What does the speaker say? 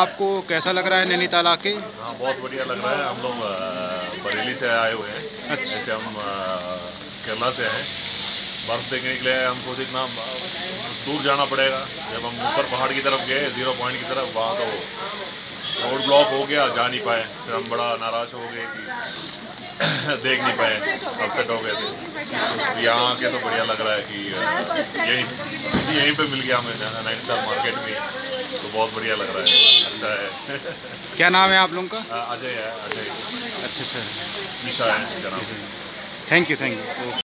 आपको कैसा लग रहा है नैनीताल आके? हाँ बहुत बढ़िया लग रहा है। हम लोग बरेली से आए हुए हैं। अच्छा। जैसे हम केरला से हैं। बर्फ़ देखने के लिए हम सोचे इतना दूर जाना पड़ेगा। जब हम ऊपर पहाड़ की तरफ़ गए ज़ीरो पॉइंट की तरफ़ वहाँ तो रोड ब्लॉक हो गया जा नहीं पाए। फिर हम बड़ा नाराज़ हो गए कि देख नहीं पाए अपसेट हो गए थे। तो यहाँ आके तो बढ़िया लग रहा है कि यहीं यहीं पे मिल गया हमें नैनीताल मार्केट में। तो बहुत बढ़िया लग रहा है। अच्छा है। क्या नाम है आप लोगों का? अजय है अजय। अच्छा अच्छा। Thank you thank you.